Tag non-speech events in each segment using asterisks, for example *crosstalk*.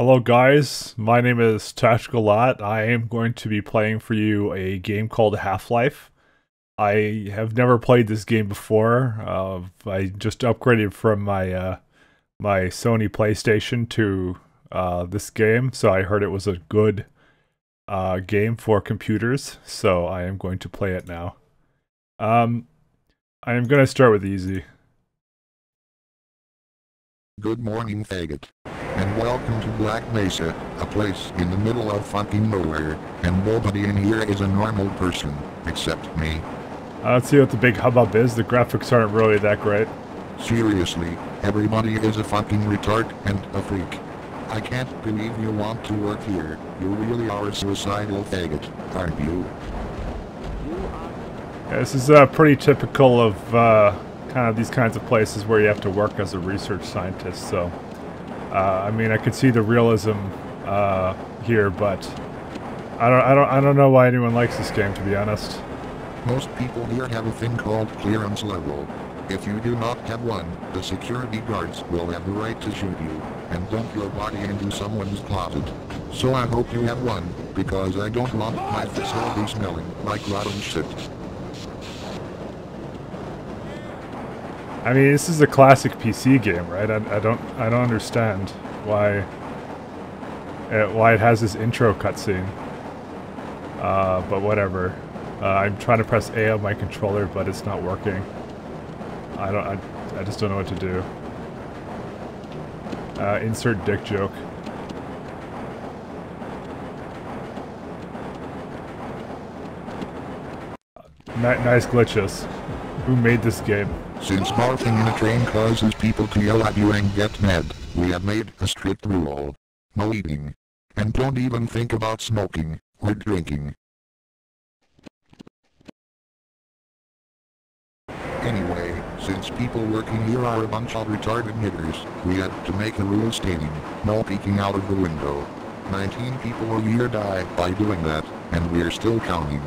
Hello guys, my name is Tactical Lot. I am going to be playing for you a game called Half-Life. I have never played this game before. Uh, I just upgraded from my uh, my Sony PlayStation to uh, this game, so I heard it was a good uh, game for computers, so I am going to play it now. Um, I am going to start with easy. Good morning, faggot. Welcome to Black Mesa, a place in the middle of fucking nowhere, and nobody in here is a normal person, except me. Uh, let's see what the big hubbub is. The graphics aren't really that great. Seriously, everybody is a fucking retard and a freak. I can't believe you want to work here. You really are a suicidal faggot, aren't you? Yeah, this is uh, pretty typical of uh, kind of these kinds of places where you have to work as a research scientist. So, uh, I mean, I could see the realism uh, here, but I don't, I don't, I don't know why anyone likes this game, to be honest. Most people here have a thing called clearance level. If you do not have one, the security guards will have the right to shoot you and dump your body into someone's closet. So I hope you have one, because I don't want my facility smelling like rotten shit. I mean, this is a classic PC game, right? I, I don't, I don't understand why, uh, why it has this intro cutscene. Uh, but whatever. Uh, I'm trying to press A on my controller, but it's not working. I don't, I, I just don't know what to do. Uh, insert dick joke. Ni nice glitches. Who made this game? Since barfing in a train causes people to yell at you and get mad, we have made a strict rule. No eating. And don't even think about smoking or drinking. Anyway, since people working here are a bunch of retarded niggers, we had to make a rule stating, no peeking out of the window. 19 people a year die by doing that, and we're still counting.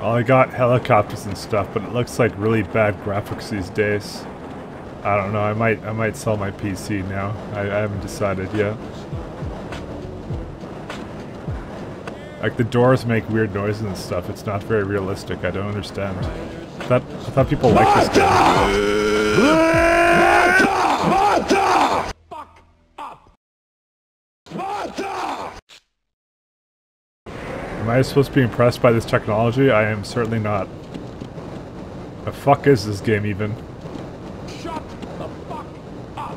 Oh, I got helicopters and stuff, but it looks like really bad graphics these days. I don't know. I might I might sell my PC now. I, I haven't decided yet. Like the doors make weird noises and stuff. It's not very realistic. I don't understand. I thought I thought people liked this game. Oh Am I supposed to be impressed by this technology? I am certainly not. The fuck is this game even? Shut the fuck up!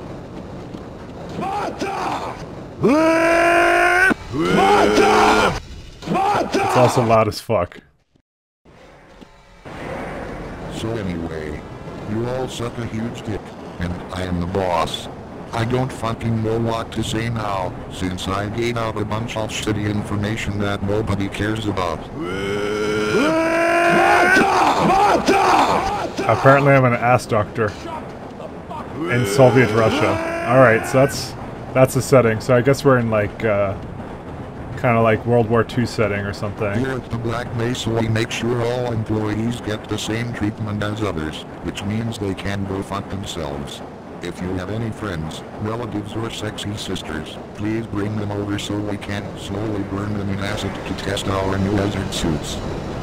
It's also loud as fuck. So anyway, you all suck a huge dick, and I am the boss. I don't fucking know what to say now, since I gave out a bunch of shitty information that nobody cares about. Apparently I'm an ass doctor in Soviet Russia. Alright, so that's that's a setting. So I guess we're in like uh, kind of like World War II setting or something. Here at the Black Mesa we make sure all employees get the same treatment as others, which means they can go fuck themselves. If you have any friends, relatives or sexy sisters, please bring them over so we can slowly burn them in acid to test our new hazard suits.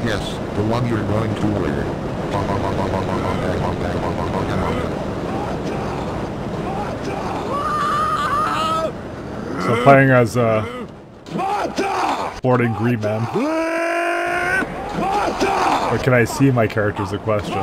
Yes, the one you're going to wear. So playing as uh, Ford and Green Man. Or can I see my character is the question.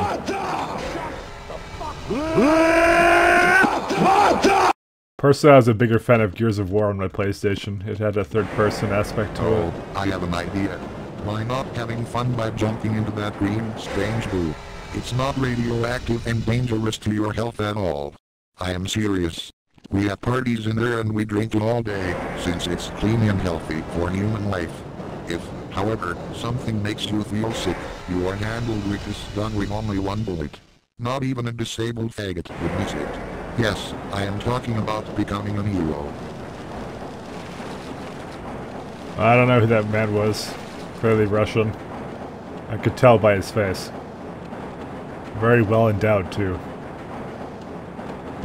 Personally, I was a bigger fan of Gears of War on my PlayStation. It had a third-person aspect to Oh, it. I have an idea. Why not having fun by jumping into that green, strange goo? It's not radioactive and dangerous to your health at all. I am serious. We have parties in there and we drink all day, since it's clean and healthy for human life. If, however, something makes you feel sick, you are handled with this gun with only one bullet. Not even a disabled faggot would miss it. Yes, I am talking about becoming a hero. I don't know who that man was. Clearly Russian. I could tell by his face. Very well endowed, too.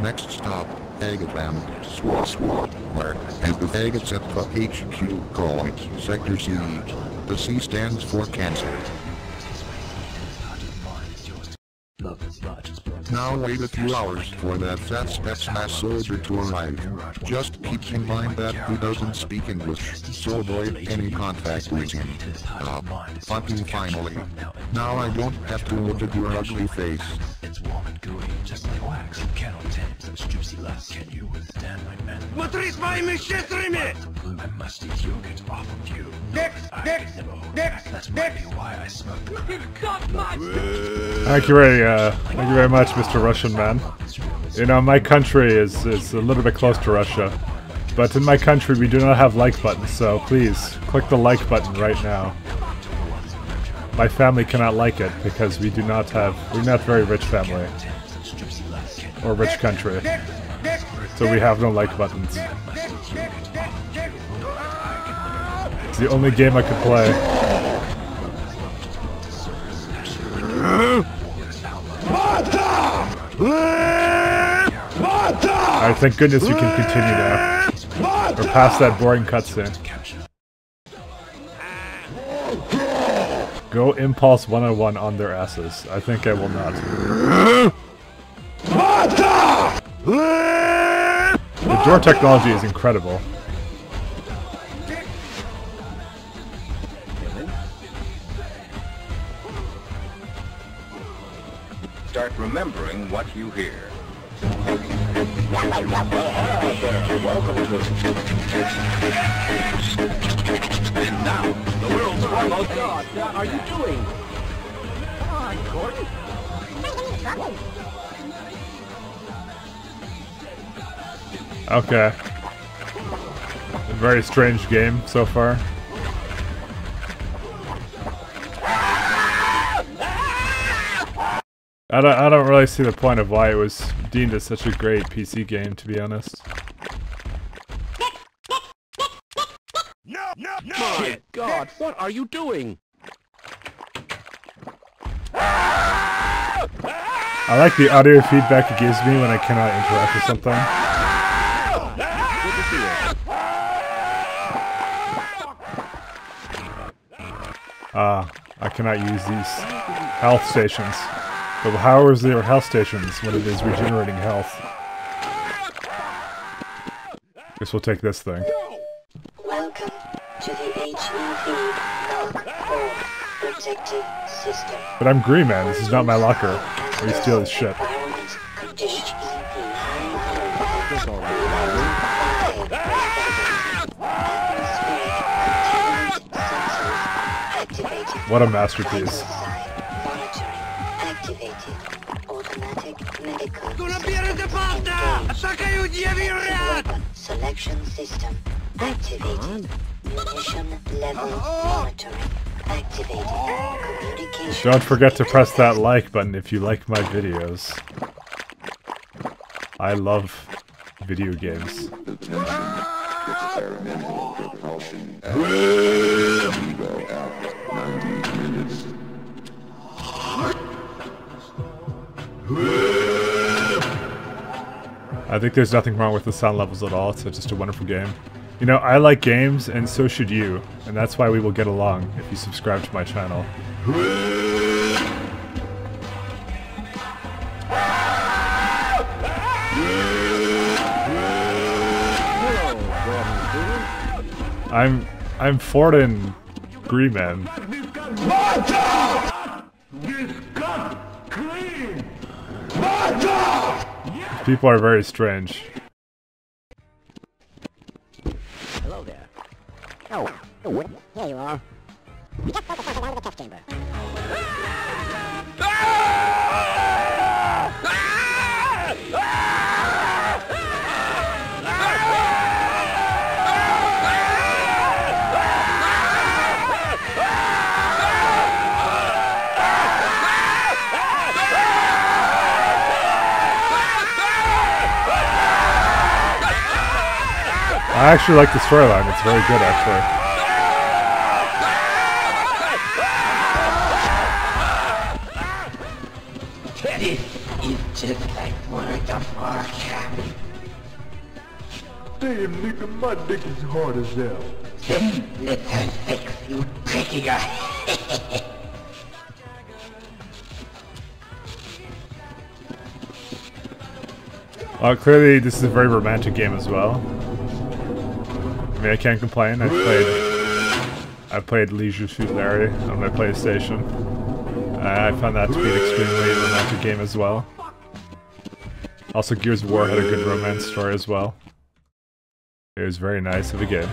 Next stop, Agatland, Swat Swat, where, and the the HQ call it Sector C. The C stands for cancer. Now wait a few hours for that fat Spetsnaz soldier to arrive. Just keep in mind that he doesn't speak English, so avoid any contact with him. Ah, fucking finally. Now I don't have to look at your ugly face. It's warm and gooey, just like wax. You cannot tame those juicy lusts. Can you withstand my men? Смотри своими щедрыми! Blue, I must eat yogurt off of you. Next, I next, can never hold next, back. That's might next. be why I smoke. Got my... Thank you very, uh, thank you very much, Mr. Russian man. You know, my country is, is a little bit close to Russia. But in my country, we do not have like buttons, so please, click the like button right now. My family cannot like it because we do not have, we're not very rich family. Or rich country. So we have no like buttons. It's the only game I could play. Thank goodness we can continue now. We're past that boring cutscene. Go Impulse 101 on their asses. I think I will not. The door technology is incredible. Start remembering what you hear. And now, the world's foremost God, what are you doing? Come on, Gordon. Okay. A very strange game so far. I don't, I don't really see the point of why it was deemed as such a great PC game, to be honest. No, no, no! My God, what are you doing? I like the audio feedback it gives me when I cannot interact with something. Good to see you. Ah, I cannot use these health stations. But how is there health stations when it is regenerating health? Guess we'll take this thing. Welcome to the HEV Protective System. But I'm Green Man, this is not my locker. Where you steal his shit. Environment conditions. That's all right, What a masterpiece. Weapon system activated. Munition level monitoring activated. Communication. Don't forget to press that like button if you like my videos. I love video games. I think there's nothing wrong with the sound levels at all. It's just a wonderful game. You know, I like games, and so should you. And that's why we will get along if you subscribe to my channel. I'm I'm Forden Greeman. People are very strange. Hello there. Oh, there you are. The out of the test chamber. I actually like the storyline. It's very good, actually. Damn, nigga, my dick is hard as hell. Then let her fix you, trickier. uh, clearly, this is a very romantic game as well. I mean, I can't complain. I played, I played Leisure Suit Larry on my PlayStation. Uh, I found that to be an extremely romantic game as well. Also, Gears of War had a good romance story as well. It was very nice of a game.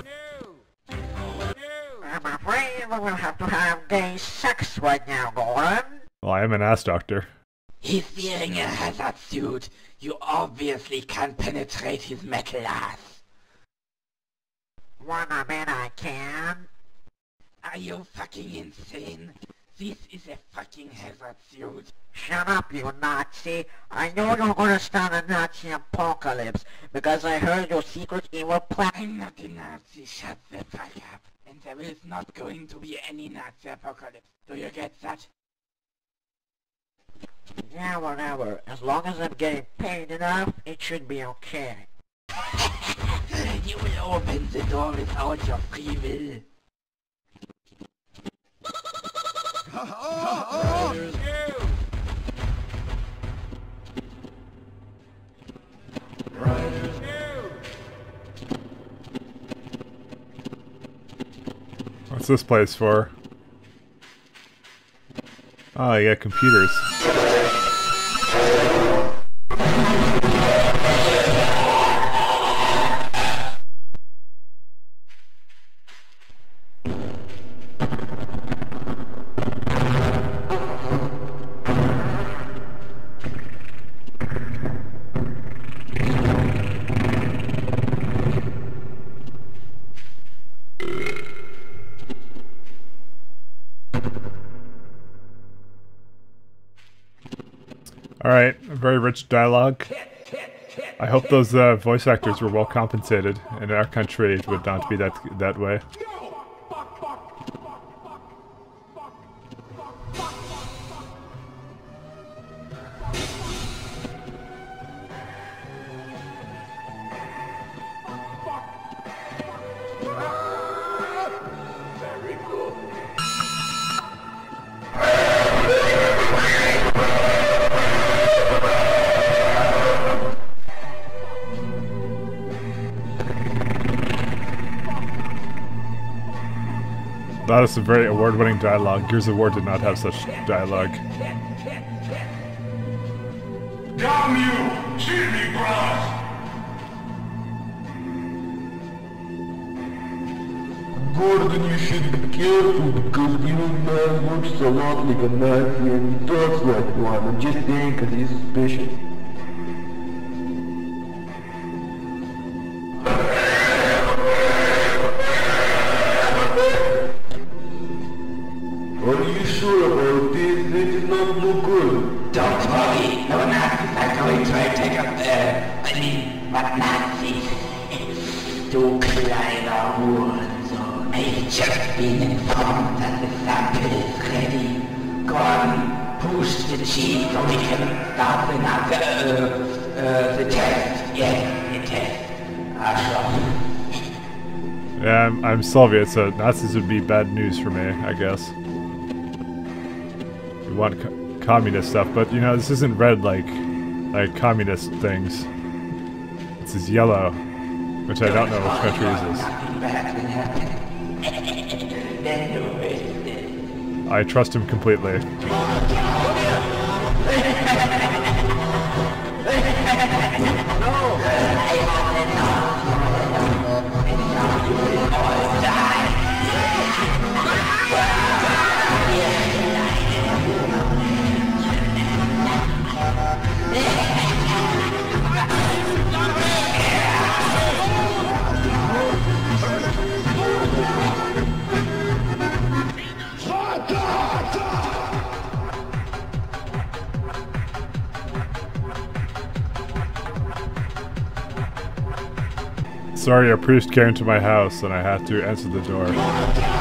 I'm afraid we will have to have gay sex right now, Gordon. Well, I am an ass doctor. He's wearing a hazard suit. You obviously can't penetrate his metal ass. Wanna bet I can? Are you fucking insane? This is a fucking hazard suit. Shut up, you Nazi. I know you're gonna start a Nazi apocalypse because I heard your secret evil plan. I'm not a Nazi, shut the fuck up. And there is not going to be any Nazi apocalypse. Do you get that? Yeah, whatever. As long as I'm getting paid enough, it should be okay. You will open the door without your free will. What's this place for? Oh, you got computers. Rich dialogue. I hope those uh, voice actors were well compensated. In our country, it would not be that that way. Very award-winning dialogue. Gears of War did not have such dialogue. Damn you! Cheat me, bros! Gordon, you should be careful because the old man looks a lot like a Nazi and he talks like one. I'm just saying because he's suspicious. Nazis? Du kleiner Hurensohn. I've informed that the sample is ready. Gordon, push the cheese so we can start the Nazi, uh, uh, the test. Yes, the test. Arschloch. Yeah, I'm, I'm Soviet, so Nazis would be bad news for me, I guess. We want co communist stuff, but you know, this isn't red like like communist things. This is yellow, which I don't know which country is this. I trust him completely. Sorry, a priest came to my house and I had to answer the door.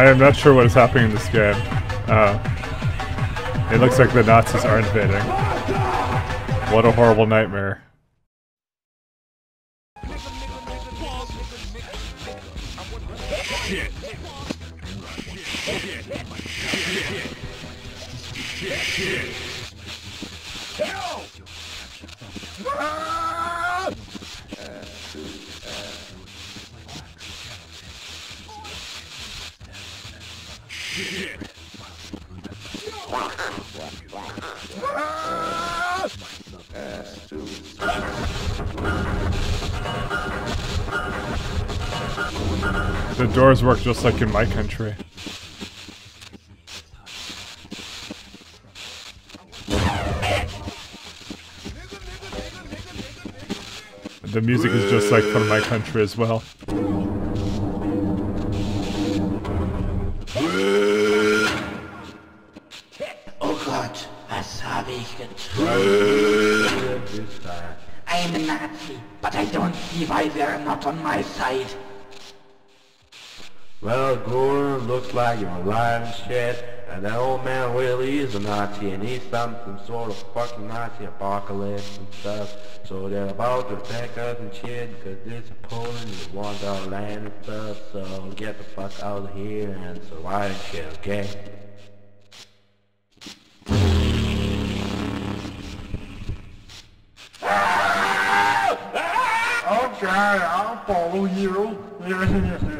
I am not sure what is happening in this game. Uh, it looks like the Nazis are invading. What a horrible nightmare. The doors work just like in my country. The music is just like from my country as well. Oh Gott, was habe ich getan? I'm a Nazi, but I don't see why they're not on my side. Well, Gore, looks like you're lying shit, and that old man really is a Nazi, and he's some, some sort of fucking Nazi apocalypse and stuff. So they're about to attack us and shit, because this is Poland, and want our land and stuff, so get the fuck out of here and survive and shit, okay? *laughs* Okay, I'll follow you. *laughs*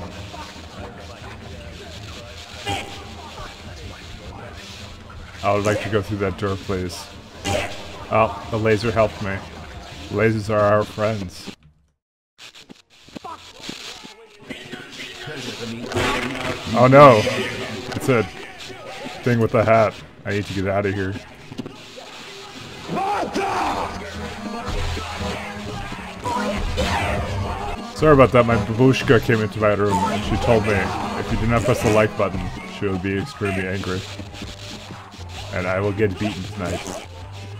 I would like to go through that door, please. Oh, the laser helped me. Lasers are our friends. Oh no! It's a thing with the hat. I need to get out of here. Sorry about that, my babushka came into my room and she told me if you do not press the like button, she will be extremely angry. And I will get beaten tonight.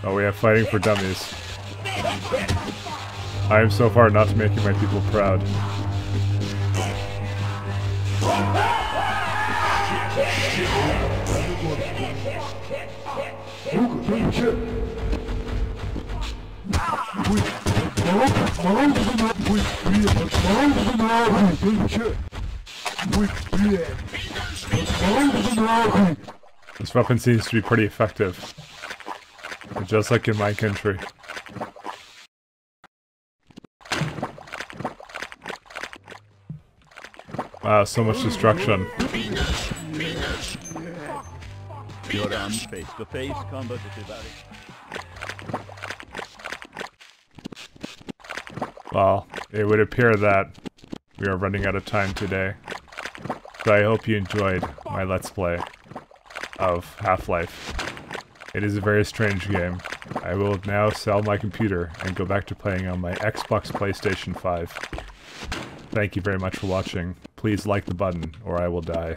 Oh, we have fighting for dummies. I am so far not making my people proud. This weapon seems to be pretty effective. Just like in my country. Wow, so much destruction. You're on face-to-face combat with Well, it would appear that we are running out of time today. So I hope you enjoyed my Let's Play of Half-Life. It is a very strange game. I will now sell my computer and go back to playing on my Xbox PlayStation 5. Thank you very much for watching. Please like the button or I will die.